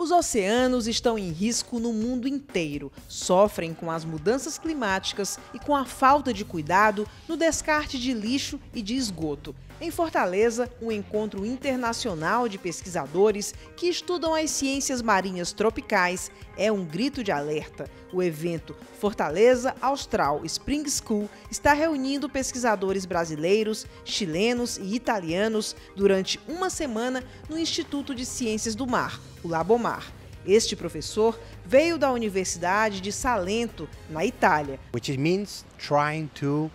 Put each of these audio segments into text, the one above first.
Os oceanos estão em risco no mundo inteiro, sofrem com as mudanças climáticas e com a falta de cuidado no descarte de lixo e de esgoto. Em Fortaleza, um encontro internacional de pesquisadores que estudam as ciências marinhas tropicais é um grito de alerta. O evento Fortaleza Austral Spring School está reunindo pesquisadores brasileiros, chilenos e italianos durante uma semana no Instituto de Ciências do Mar, o Labomar. Este professor veio da Universidade de Salento, na Itália. Which means trying to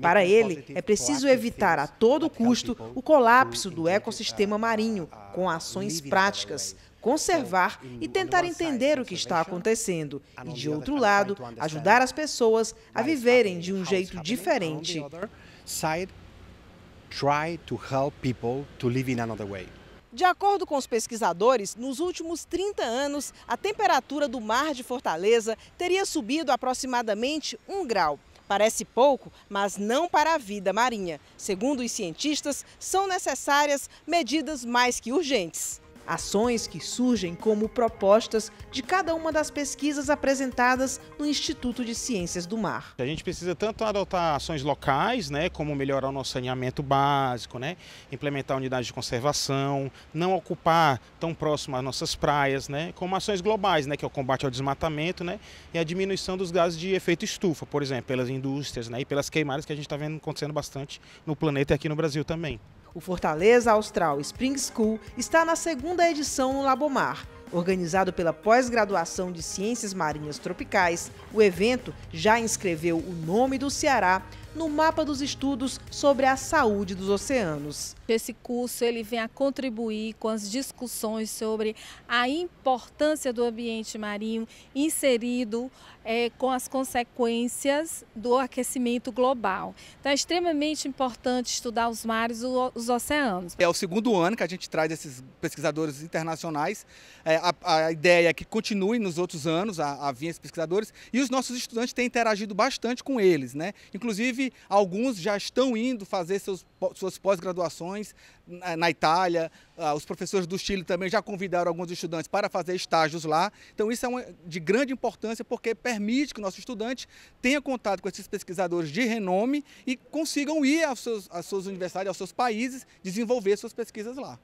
Para ele, é preciso evitar a todo custo o colapso do ecossistema marinho, com ações práticas, conservar e tentar entender o que está acontecendo e, de outro lado, ajudar as pessoas a viverem de um jeito diferente. Try to help people to live in another way. De acordo com os pesquisadores, nos últimos 30 anos, a temperatura do mar de Fortaleza teria subido aproximadamente um grau. Parece pouco, mas não para a vida marinha. Segundo os cientistas, são necessárias medidas mais que urgentes. Ações que surgem como propostas de cada uma das pesquisas apresentadas no Instituto de Ciências do Mar. A gente precisa tanto adotar ações locais, né, como melhorar o nosso saneamento básico, né, implementar unidades de conservação, não ocupar tão próximo às nossas praias, né, como ações globais, né, que é o combate ao desmatamento né, e a diminuição dos gases de efeito estufa, por exemplo, pelas indústrias né, e pelas queimadas que a gente está vendo acontecendo bastante no planeta e aqui no Brasil também. O Fortaleza Austral Spring School está na segunda edição no Labomar. Organizado pela pós-graduação de Ciências Marinhas Tropicais, o evento já inscreveu o nome do Ceará no mapa dos estudos sobre a saúde dos oceanos. Esse curso ele vem a contribuir com as discussões sobre a importância do ambiente marinho inserido é, com as consequências do aquecimento global. Então é extremamente importante estudar os mares e os oceanos. É o segundo ano que a gente traz esses pesquisadores internacionais. É, a, a, ideia é que continue nos outros anos a, a vir esses pesquisadores e os nossos estudantes têm interagido bastante com eles. Né? Inclusive, alguns já estão indo fazer seus, suas pós-graduações na Itália, ah, os professores do Chile também já convidaram alguns estudantes para fazer estágios lá. Então isso é uma, de grande importância porque permite que o nosso estudante tenha contato com esses pesquisadores de renome e consigam ir aos seus, às suas universidades, aos seus países, desenvolver suas pesquisas lá.